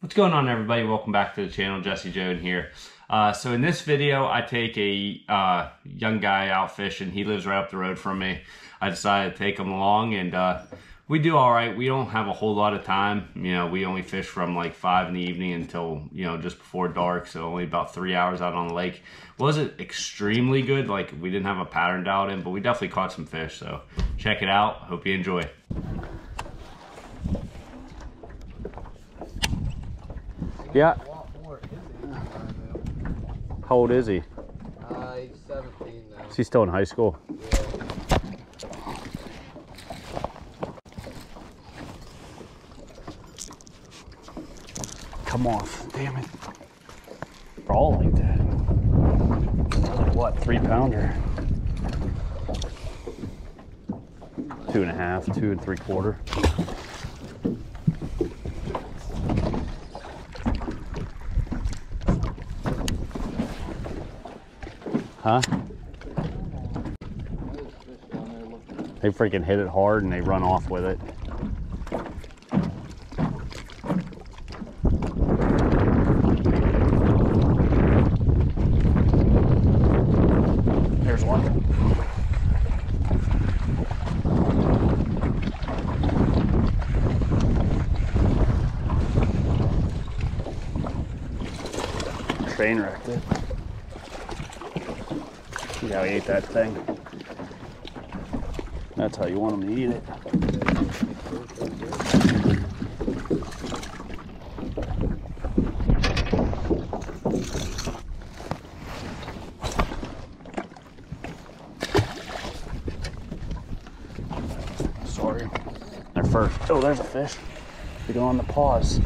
What's going on everybody? Welcome back to the channel, Jesse Jodon here. Uh, so in this video, I take a uh, young guy out fishing. He lives right up the road from me. I decided to take him along and uh, we do all right. We don't have a whole lot of time. You know, we only fish from like five in the evening until, you know, just before dark. So only about three hours out on the lake. Wasn't extremely good. Like we didn't have a pattern dialed in, but we definitely caught some fish. So check it out. Hope you enjoy. Yeah. How old is he? Uh, he's 17 now. Is he still in high school? Come off. Damn it. They're all like that. Like what? Three pounder? Two and a half, two and three quarter. Huh? They freaking hit it hard and they run off with it. There's one. Train wrecked it. See how he ate that thing? That's how you want him to eat it. Sorry. They're first. Oh, there's a fish. We go on the paws.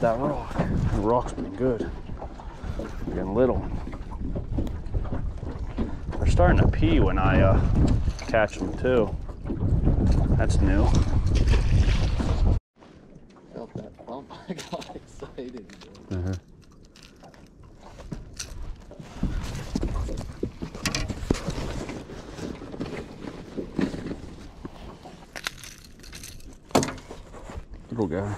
That rock. The rock's been good. Getting little. They're starting to pee when I uh, catch them too. That's new. Felt that bump. I got excited. Uh-huh. Little guy.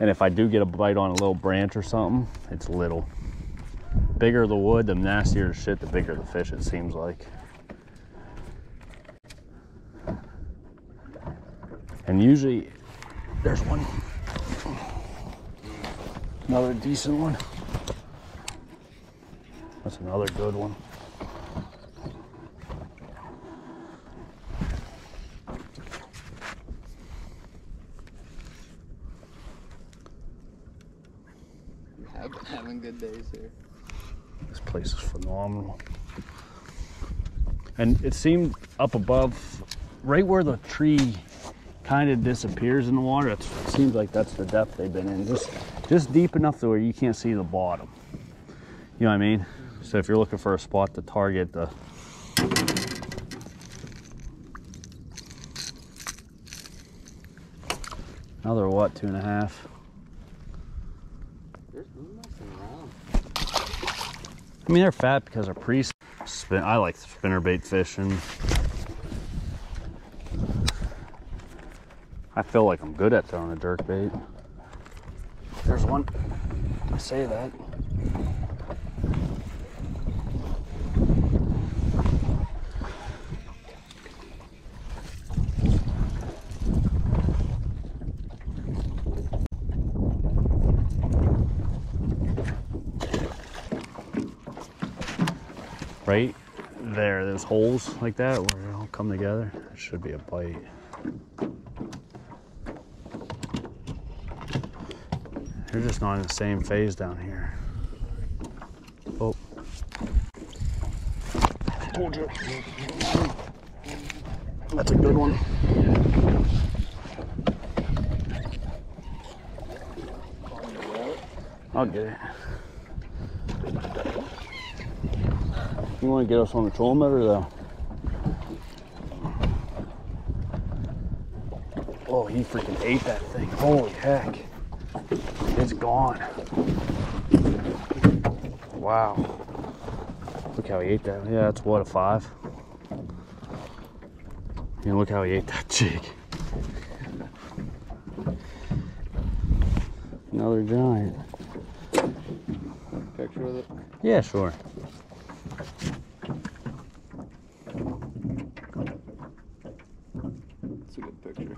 And if I do get a bite on a little branch or something, it's little. Bigger the wood, the nastier the shit, the bigger the fish, it seems like. And usually, there's one. Another decent one. That's another good one. I've been having good days here. This place is phenomenal. And it seemed up above, right where the tree kind of disappears in the water. It seems like that's the depth they've been in. Just, just deep enough to where you can't see the bottom. You know what I mean? So if you're looking for a spot to target the Another what, two and a half? I mean, they're fat because they're pre spawn. I like spinnerbait fishing. I feel like I'm good at throwing a jerk bait. There's one. I say that. Right there, there's holes like that where it all come together. It should be a bite. They're just not in the same phase down here. Oh. Told you. That's a good one. I'll get it. You want to get us on the troll motor though? Oh, he freaking ate that thing. Holy heck. It's gone. Wow. Look how he ate that. Yeah, that's what, a five? And look how he ate that jig. Another giant. Picture with it. Yeah, sure. It's a good picture.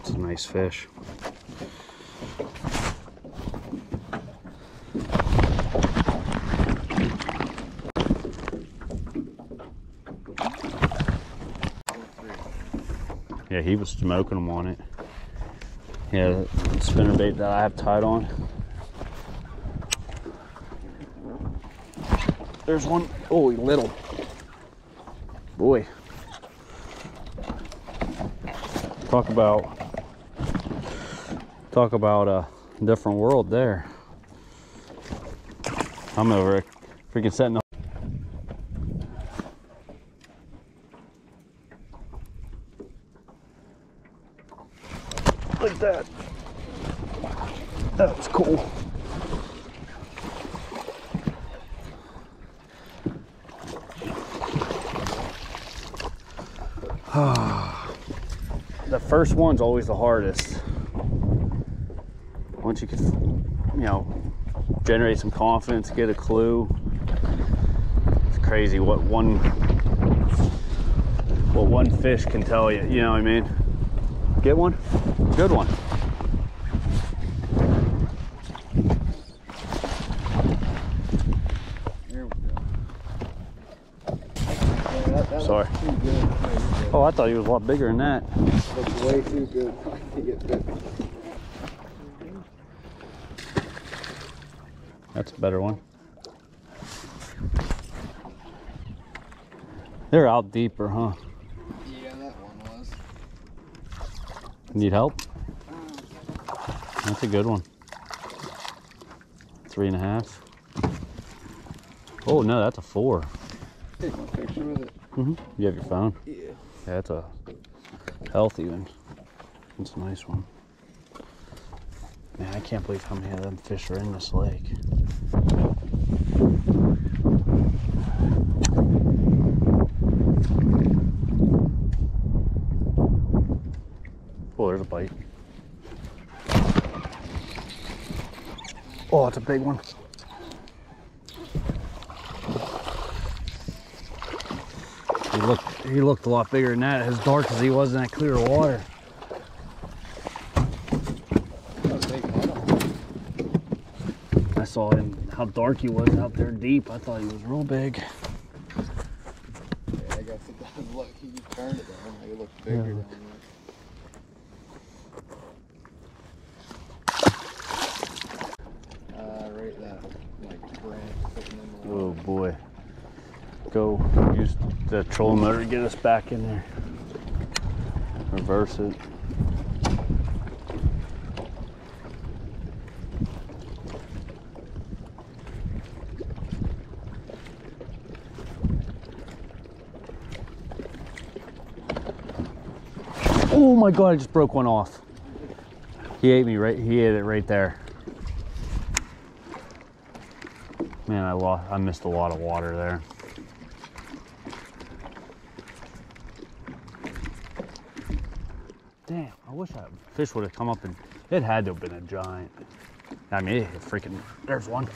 It's a nice fish. Yeah, he was smoking them on it. Yeah, the spinnerbait that I have tied on. There's one. Oh, he little. Boy. Talk about talk about a different world there. I'm over freaking setting up. Like that. That was cool. First one's always the hardest. Once you can, you know, generate some confidence, get a clue. It's crazy what one what one fish can tell you. You know what I mean? Get one, good one. Here we go. Yeah, that, that Sorry. looks too good. No, you're good. Oh, I thought he was a lot bigger than that. Looks way too good to get bit. That's a better one. They're out deeper, huh? Yeah, that one was. Need help? That's a good one. Three and a half. Oh no, that's a four. Take my picture with it. hmm You have your phone? Yeah. Yeah, that's a healthy one. It's a nice one. Man, I can't believe how many of them fish are in this lake. Oh, there's a bite. Oh, it's a big one. He looked he looked a lot bigger than that, as dark as he was in that clear water. I'll take one. I saw him how dark he was out there deep. I thought he was real big. Yeah, I guess it does look. You turned it down. Like looked bigger Yeah. Uh, right that like branch sitting in the Oh boy. Go use the trolling motor to get us back in there. Reverse it. Oh my god, I just broke one off. He ate me right he ate it right there. Man, I lost I missed a lot of water there. Damn, I wish that fish would have come up and it had to have been a giant. I mean, it freaking there's one.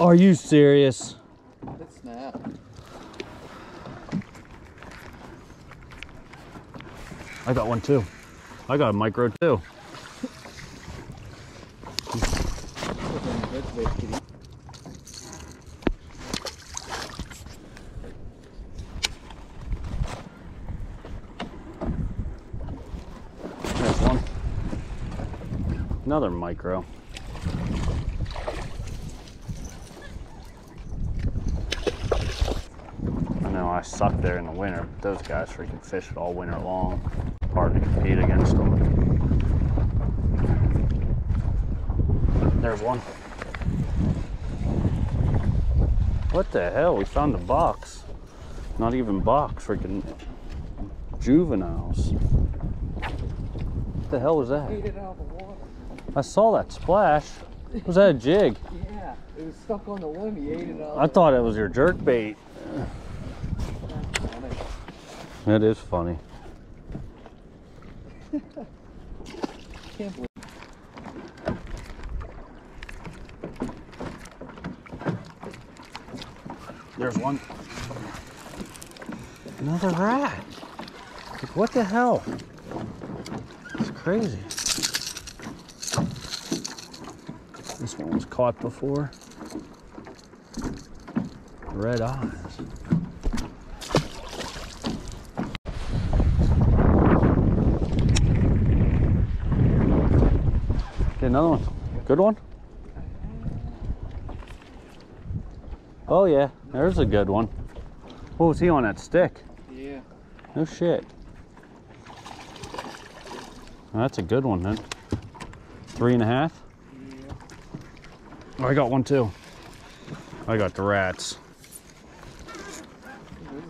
Are you serious? It snapped. I got one too. I got a micro too. There's one. Another micro. I know I suck there in the winter, but those guys freaking fish it all winter long. Hard to compete against them. There's one. What the hell? We found a box. Not even box, freaking juveniles. What the hell was that? Out of the water. I saw that splash. Was that a jig? Yeah, it was stuck on the limb. He ate it out. I thought it was your jerk bait. That is funny. Can't believe. There's one. Another rat. Like, what the hell? It's crazy. This one was caught before. Red eyes. Get another one. Good one? Oh yeah, there's a good one. Oh, what was he on that stick? Yeah. No shit. Well, that's a good one then. Three and a half? Yeah. Oh, I got one too. I got the rats.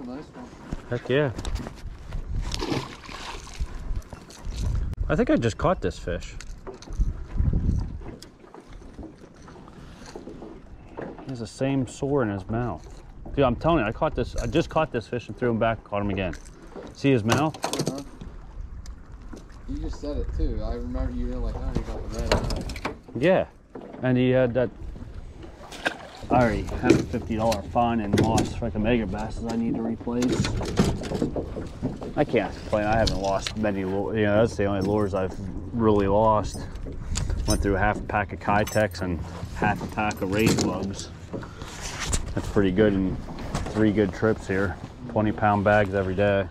A nice one. Heck yeah. I think I just caught this fish. Has the same sore in his mouth. Dude, I'm telling you, I caught this. I just caught this fish and threw him back, caught him again. See his mouth? Uh-huh. You just said it too. I remember you were like, oh, you got the red eye. Yeah. And he had that. I already had a $50 fine and lost like a Megabasses I need to replace. I can't complain. I haven't lost many. You know, that's the only lures I've really lost. Went through half a pack of Keitechs and half a pack of Rage Bugs. That's pretty good in three good trips here. 20 pound bags every day.